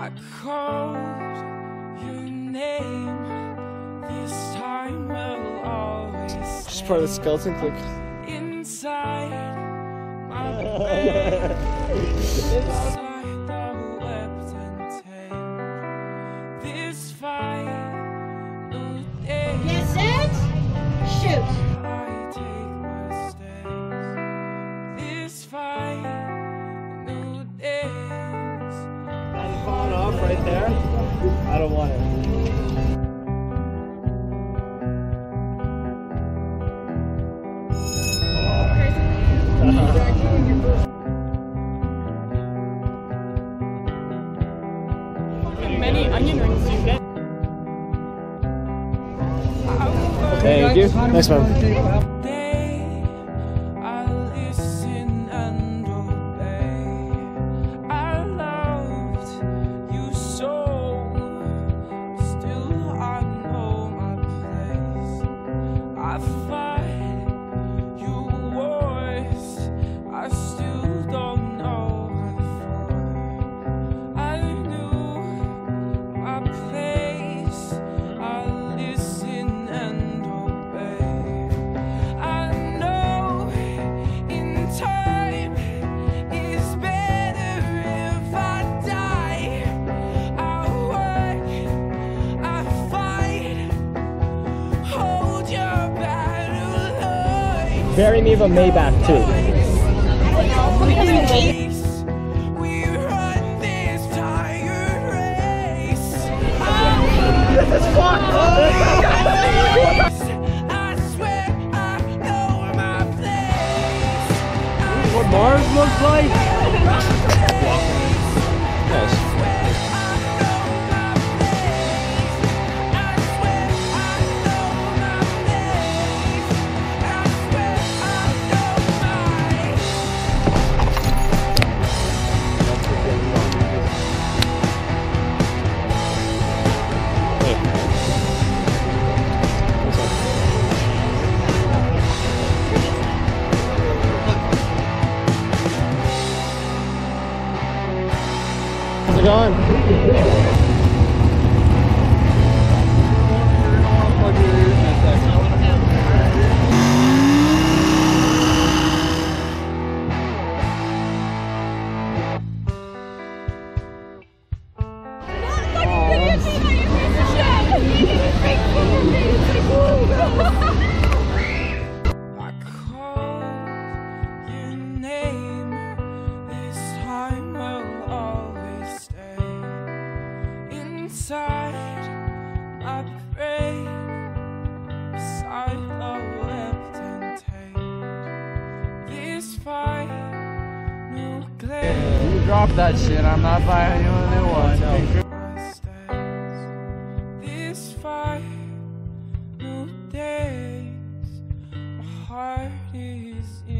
I called your name. This time will always Just part of the skeleton click. stay inside my brain. Inside the webbed and. This fight, no day. Get set, shoot. Right there. I don't want it. Many onion rings you get. Thank you. Next one. Line. Bury me of a Maybach too. Peace. We run this tired race. I swear I know my place. What Mars looks like? How's it going? No glare. You drop that shit, I'm not buying you a new one. stance. This fight, no days. My heart is in